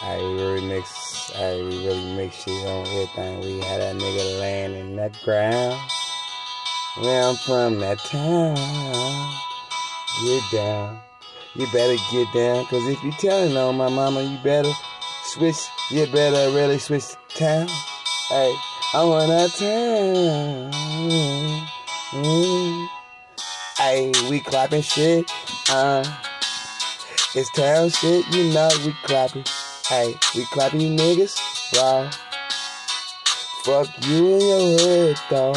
We really mix, we really mix shit on everything. We had that nigga laying in that ground. Where I'm from, that town. Get down. You better get down, cause if you telling on my mama, you better switch, you better really switch town. Hey, I want that town. Mm. Hey, we clapping shit. Uh, it's town shit, you know we clapping. Hey, we clapping you niggas, bro. Fuck you and your hood, dog.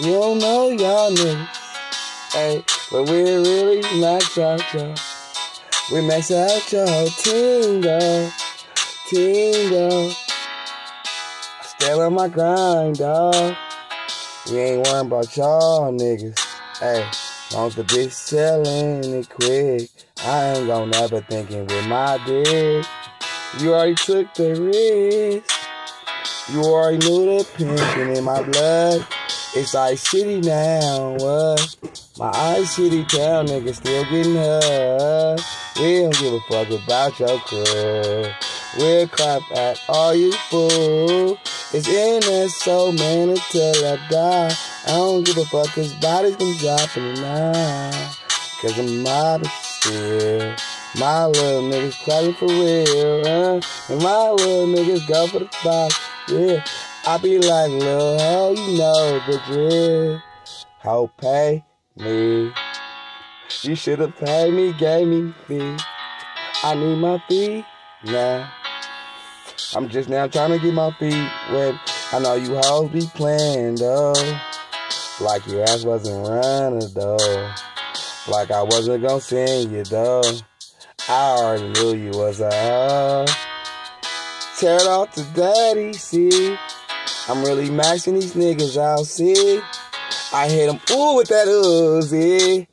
You don't know y'all niggas. Hey, but we're really out y'all. We max out y'all. Team, dog. Still on my grind, dog. We ain't worrying about y'all niggas. Hey, long as bitch selling it quick. I ain't gon' never thinking with my dick. You already took the risk. You already knew the pink in my blood. It's Ice City now, what? My Ice City town niggas still getting hurt. We don't give a fuck about your crew. We'll clap at all you fools. It's in there so man until I die. I don't give a fuck cause bodies been dropping now. Cause I'm mobbing still. My little niggas clapping for real, huh? And my little niggas go for the box, yeah. I be like, little hell, you know the drill. How pay me. You should have paid me, gave me fee. I need my fee now. I'm just now trying to get my feet wet. I know you hoes be playing though. Like your ass wasn't running though. Like I wasn't gonna send you though. I already knew you was a hoe. Tear it off to daddy, see. I'm really maxing these niggas out, see. I hit them ooh with that Uzi.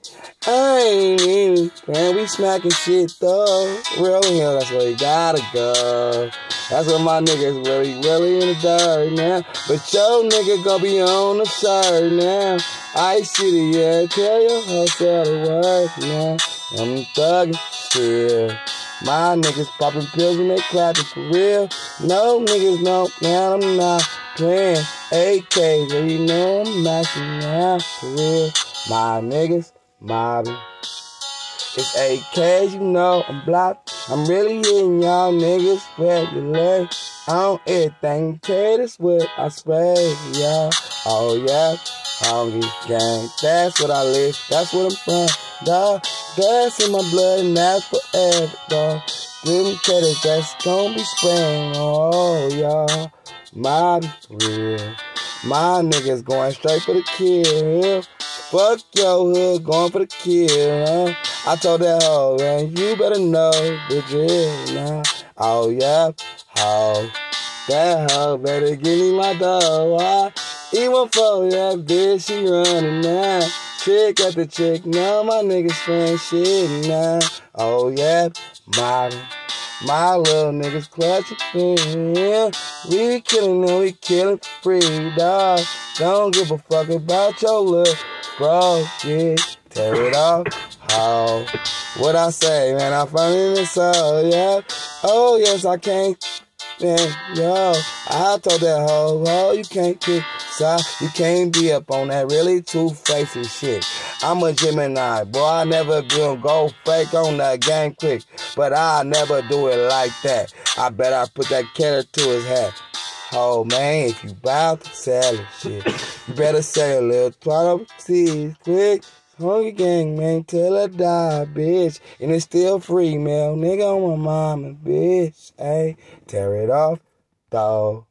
I ain't even man, we smacking shit though. Real hill, that's where you gotta go. That's where my niggas really, really in the dirt now. But yo nigga gonna be on the shirt now. Ice City, yeah, tell your hustle to work now. I'm thugging still. My niggas popping pills and they clapping for real. No niggas no, now I'm not playing. AK, so you know I'm mashing now for real. My niggas mobbing. It's AK, you know I'm blocked. I'm really hitting y'all niggas where you lay. On everything, tell this what I spray, yeah. Oh yeah, hungry gang. That's what I live. That's what I'm from, dog. That's in my blood and that's forever, dog. Them credits that's gonna be spraying, oh y'all. My real. My niggas going straight for the kill. Fuck your hood, going for the kill, huh? I told that hoe, man, you better know the drill now. Oh, yeah, hoe. That hoe better give me my dough. I even for that bitch, she running now. Chick at the chick, now my niggas friend shit now. Oh, yeah, my. My little niggas clutching yeah. We killing them, we killing free, dog. Don't give a fuck about your little bro, yeah. Tear it off, how? What I say, man? In the soul, yeah. Oh yes, I can't, man, yo. I told that hoe, oh you can't kick side, you can't be up on that really two faced shit. I'm a Gemini, boy. I never been go fake on that game quick, but I never do it like that. I bet I put that carrot to his hat. Oh man, if you bout to sell it, shit, you better say a little twat overseas quick. Hungry gang, man, till I die, bitch. And it's still free, man. Nigga on my mama, bitch. Hey, tear it off, dog.